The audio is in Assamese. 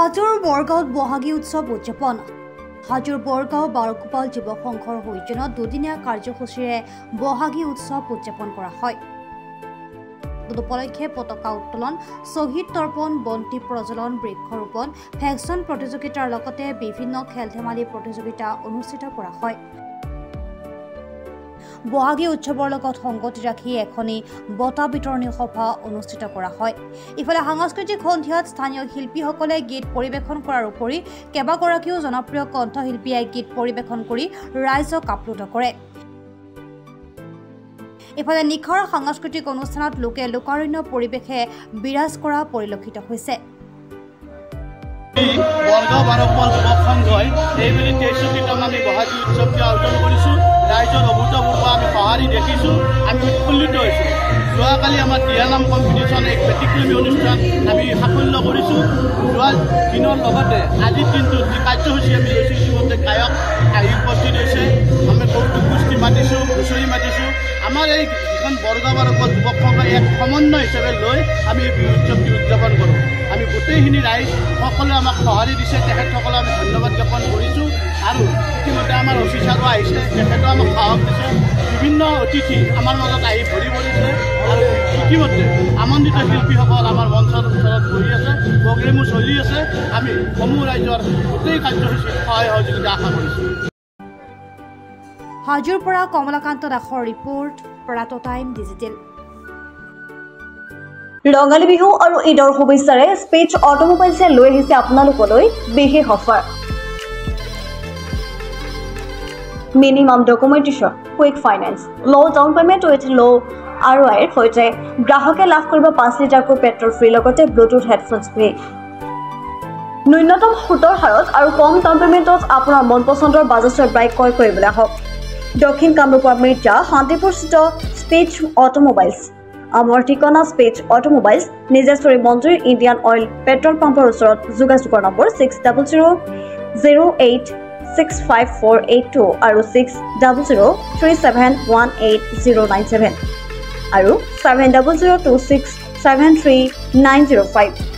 হাজোৰ বৰগাঁৱত বহাগী উৎসৱ উদযাপন। হাজোৰ বৰগাঁও বাৰগোপাল যুৱ সংঘৰ সৌজন্যত দুদিনীয়া কাৰ্যসূচীৰে বহাগী উৎসৱ উদযাপন কৰা হয়। উপলক্ষে পতাকা উত্তোলন শ্বহীদ তৰ্পণ বন্তি প্ৰজ্বলন বৃক্ষৰোপণ ভেকচন প্ৰতিযোগিতাৰ লগতে বিভিন্ন খেল ধেমালি প্ৰতিযোগিতা অনুষ্ঠিত কৰা হয়। বহাগী উৎসৱৰ লগত সংগতি ৰাখি এখনি বঁটা বিতৰণী সভা অনুষ্ঠিত কৰা হয়। ইফালে সাংস্কৃতিক সন্ধিয়াত স্থানীয় শিল্পীসকলে গীত পৰিৱেশন কৰাৰ উপৰি কেইবাগৰাকীও জনপ্ৰিয় কণ্ঠশিল্পীয়ে গীত পৰিৱেশন কৰি ৰাইজক আপ্লুত কৰে। ইফালে নিশাৰ সাংস্কৃতিক অনুষ্ঠানত লোকে লোকাৰণ্য পৰিৱেশে বিৰাজ কৰা পৰিলক্ষিত হৈছে। বাৰকপাল যুৱক সংঘই এইবুলি তেইছষ্ঠিতম আমি বহাগী উৎসৱটি আয়োজন কৰিছোঁ। ৰাইজৰ যোৱাকালি আমাৰ দিহানাম কম্পিটিশ্যন এক ব্যতিক্ৰমী অনুষ্ঠান আমি সাফল্য কৰিছোঁ। যোৱা দিনৰ লগতে আজিৰ দিনটোত যি কাৰ্যসূচী আমি লৈছোঁ ইতিমধ্যে গায়ক আহি উপস্থিত হৈছে। আমি কৌতুক গোষ্ঠী মাতিছোঁ হুঁচৰি মাতিছোঁ। আমাৰ এই যিখন বৰগাঁও বাৰকপাল যুৱক সংঘই এক সমন্বয় হিচাপে লৈ আমি এই বিহু উৎসৱটি উদযাপন কৰোঁ। আমি গোটেইখিনি ৰাইজ সকলোৱে আমাক সঁহাৰি দিছে। তেখেতসকলে আমি ধন্যবাদ জ্ঞাপন কৰিছোঁ। আৰু ইতিমধ্যে আমাৰ অফিচ আৰু আহিছে। তেখেতেও আমাক সাহস দিছে। বিভিন্ন অতিথি আমাৰ মাজত আহি ভৰি পৰিছে ইতিমধ্যে আমন্ত্ৰিত শিল্পীসকল আমাৰ মঞ্চৰ ওচৰত বহি আছে প্ৰগ্ৰেমো চলি আছে। আমি সমূহ ৰাইজৰ গোটেই কাৰ্যসূচীত সহায় সহযোগিতা আশা কৰিছোঁ। হাজোৰ পৰা কমলাকান্ত দাসৰ ৰিপৰ্ট প্ৰাত টাইম ডিজিটেল। ৰঙালী বিহু আৰু ঈদৰ শুভেচ্ছাৰে স্পীচ অট'মোবাইলছে লৈ আহিছে আপোনালোকলৈ বিশেষ offer. Minimum documentation quick finance low' down payment with low' R আইৰ সৈতে গ্ৰাহকে লাভ কৰিব পাঁচ লিটাৰকৈ পেট্ৰল ফ্ৰী লগতে ব্লুটুথ হেডফোনছ ফ্ৰী ন্যূনতম সুতৰ হাৰত আৰু কম ডাউন পে'মেণ্টত আপোনাৰ মন পচন্দৰ বাজাজৰ বাইক ক্ৰয় কৰিবলৈ আহক। দক্ষিণ কামৰূপৰ মিৰ্জা শান্তিপুৰস্থিত স্পীচ অট'মোবাইলছ। আমাৰ ঠিকনা স্পেচ অট'মোবাইলছ নিজেশ্বৰী মঞ্জুৰী ইণ্ডিয়ান অইল পেট্ৰল পাম্পৰ ওচৰত। যোগাযোগৰ number six double zero' zero' eight six five four eight two আৰু six double zero' three seven one eight zero' nine seven আৰু seven double zero' two six seven three nine zero' five